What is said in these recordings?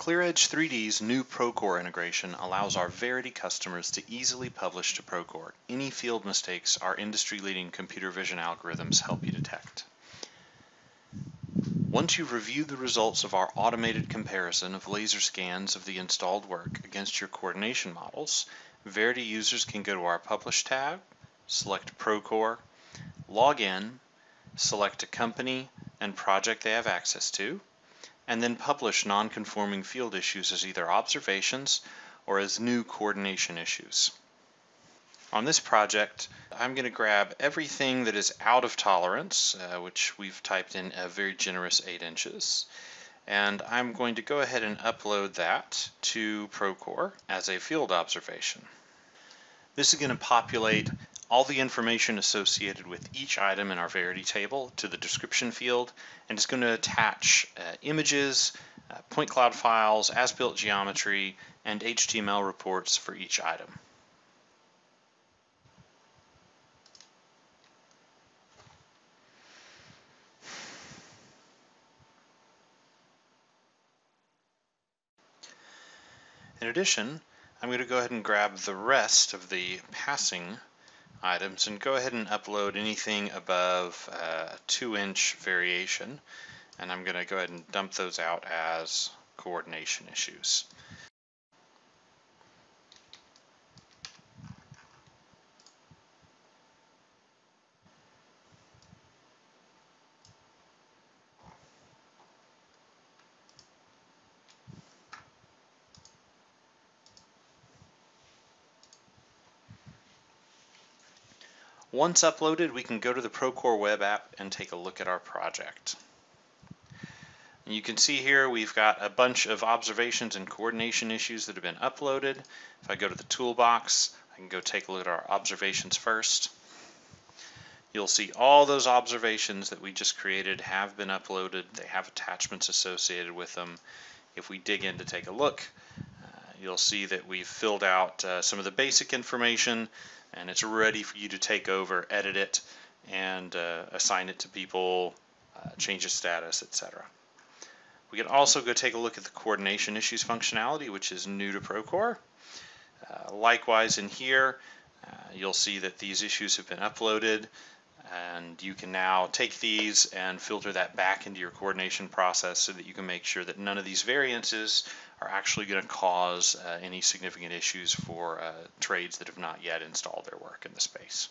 ClearEdge 3D's new Procore integration allows our Verity customers to easily publish to Procore any field mistakes our industry-leading computer vision algorithms help you detect. Once you've reviewed the results of our automated comparison of laser scans of the installed work against your coordination models, Verity users can go to our Publish tab, select Procore, log in, select a company and project they have access to, and then publish non-conforming field issues as either observations or as new coordination issues. On this project, I'm going to grab everything that is out of tolerance, uh, which we've typed in a very generous 8 inches, and I'm going to go ahead and upload that to Procore as a field observation. This is going to populate all the information associated with each item in our Verity table to the description field, and it's going to attach uh, images, uh, point cloud files, as-built geometry, and HTML reports for each item. In addition, I'm going to go ahead and grab the rest of the passing items and go ahead and upload anything above uh, a two inch variation and I'm going to go ahead and dump those out as coordination issues. Once uploaded, we can go to the Procore web app and take a look at our project. You can see here we've got a bunch of observations and coordination issues that have been uploaded. If I go to the toolbox, I can go take a look at our observations first. You'll see all those observations that we just created have been uploaded. They have attachments associated with them. If we dig in to take a look, uh, you'll see that we've filled out uh, some of the basic information and it's ready for you to take over, edit it, and uh, assign it to people, uh, change the status, etc. We can also go take a look at the coordination issues functionality, which is new to Procore. Uh, likewise in here, uh, you'll see that these issues have been uploaded and you can now take these and filter that back into your coordination process so that you can make sure that none of these variances are actually going to cause uh, any significant issues for uh, trades that have not yet installed their work in the space.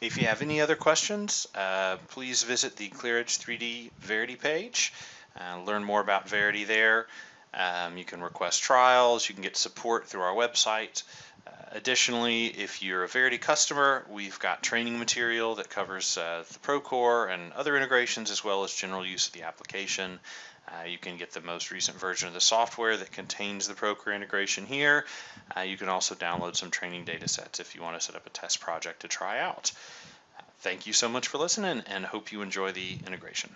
If you have any other questions, uh, please visit the ClearEdge 3D Verity page. And learn more about Verity there. Um, you can request trials, you can get support through our website. Uh, additionally, if you're a Verity customer, we've got training material that covers uh, the Procore and other integrations as well as general use of the application. Uh, you can get the most recent version of the software that contains the Procore integration here. Uh, you can also download some training data sets if you want to set up a test project to try out. Uh, thank you so much for listening and hope you enjoy the integration.